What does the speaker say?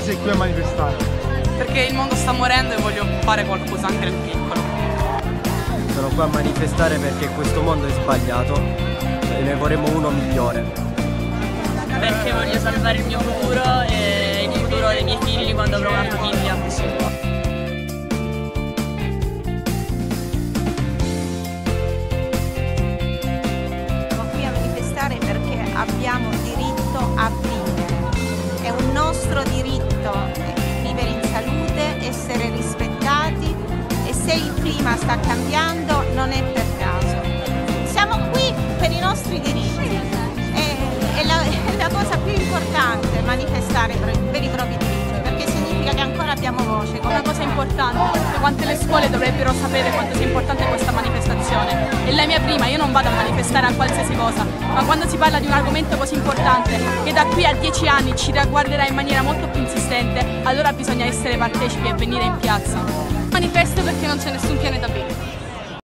Perché sei qui a manifestare? Perché il mondo sta morendo e voglio fare qualcosa anche nel piccolo. Sono qua a manifestare perché questo mondo è sbagliato e ne vorremmo uno migliore. Perché voglio salvare il mio futuro clima sta cambiando non è per caso. Siamo qui per i nostri diritti. È, è, la, è la cosa più importante manifestare per, per i propri diritti perché significa che ancora abbiamo voce. Una cosa importante, quante le scuole dovrebbero sapere quanto sia importante questa manifestazione. È la mia prima, io non vado a manifestare a qualsiasi cosa, ma quando si parla di un argomento così importante che da qui a dieci anni ci riguarderà in maniera molto più insistente, allora bisogna essere partecipi e venire in piazza. Manifesto perché non c'è nessun pianeta B.